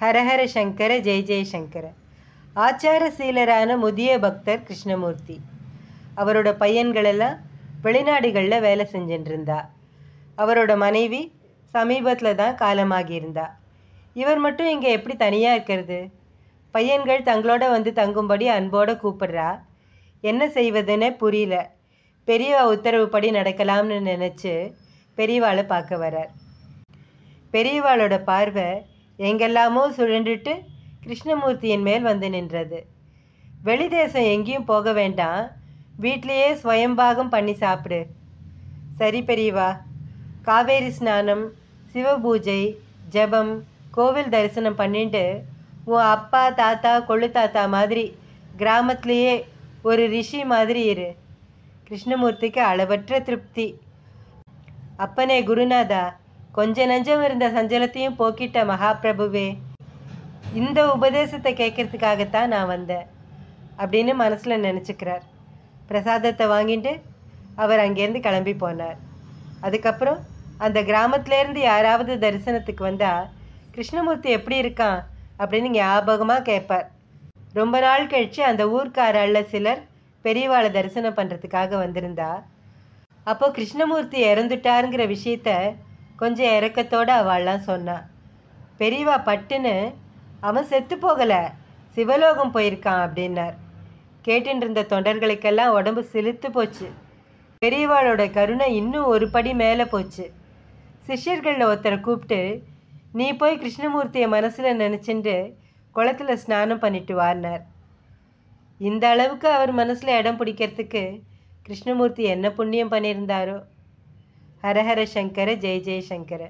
ஹரஹர சங்கர ஜெய ஜெயசங்கர ஆச்சார சீலரான முதிய பக்தர் கிருஷ்ணமூர்த்தி. அவரோட பையன்களெல்லாம் வெளிநாடுகளில் வேலை செஞ்சுட்டு அவரோட மனைவி சமீபத்தில் தான் காலமாகியிருந்தா. இவர் மட்டும் இங்கே எப்படி தனியாக இருக்கிறது? பையன்கள் தங்களோட வந்து தங்கும்படி அன்போடு கூப்பிடுறா. என்ன செய்வதுன்னு புரியல. பெரியவா உத்தரவுப்படி நடக்கலாம்னு நினச்சி பெரியவாளை பார்க்க வரார். பெரியவாளோட பார்வை எங்கெல்லாமோ சுழன்றுட்டு கிருஷ்ணமூர்த்தியின் மேல் வந்து நின்றது. வெளிதேசம் எங்கேயும் போக வேண்டாம். வீட்டிலேயே ஸ்வயம்பாகம் பண்ணி சாப்பிடு. சரி பெரியவா காவேரி ஸ்நானம் சிவபூஜை ஜெபம் கோவில் தரிசனம் பண்ணிட்டு உன் அப்பா தாத்தா கொள்ளு தாத்தா மாதிரி கிராமத்திலேயே ஒரு ரிஷி மாதிரி இரு. கிருஷ்ணமூர்த்திக்கு அளவற்ற திருப்தி. அப்பனே குருநாதா கொஞ்ச நஞ்சம் இருந்த சஞ்சலத்தையும் போக்கிட்ட மகாபிரபுவே இந்த உபதேசத்தை கேட்கறதுக்காகத்தான் நான் வந்தேன் அப்படின்னு மனசில் நினச்சிக்கிறார். பிரசாதத்தை வாங்கிட்டு அவர் அங்கேருந்து கிளம்பி போனார். அதுக்கப்புறம் அந்த கிராமத்துலேருந்து யாராவது தரிசனத்துக்கு வந்தால் கிருஷ்ணமூர்த்தி எப்படி இருக்கான்? அப்படின்னு ஞாபகமாக கேட்பார். ரொம்ப நாள் கழித்து அந்த ஊர்க்காரல்ல சிலர் பெரியவாளை தரிசனம் பண்ணுறதுக்காக வந்திருந்தா அப்போ கிருஷ்ணமூர்த்தி இறந்துட்டாருங்கிற விஷயத்த கொஞ்சம் இறக்கத்தோடு அவள்லாம் சொன்னான் பெரியவா பட்டுன்னு அவன் செத்து போகலை. சிவலோகம் போயிருக்கான் அப்படின்னார். கேட்டுட்டு இருந்த தொண்டர்களுக்கெல்லாம் உடம்பு சிலுத்து போச்சு. பெரியவாளோட கருணை இன்னும் ஒரு படி மேலே போச்சு. சிஷ்யர்களில் ஒருத்தரை கூப்பிட்டு நீ போய் கிருஷ்ணமூர்த்தியை மனசில் நினச்சிண்டு குளத்துல ஸ்நானம் பண்ணிட்டு வார்னார் இந்த அளவுக்கு அவர் மனசில் இடம் பிடிக்கிறதுக்கு கிருஷ்ணமூர்த்தி என்ன புண்ணியம் பண்ணியிருந்தாரோ. ஹரஹர சங்கர ஜெய ஜெய சங்கர.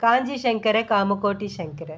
காஞ்சி சங்கர காமகோட்டி சங்கர.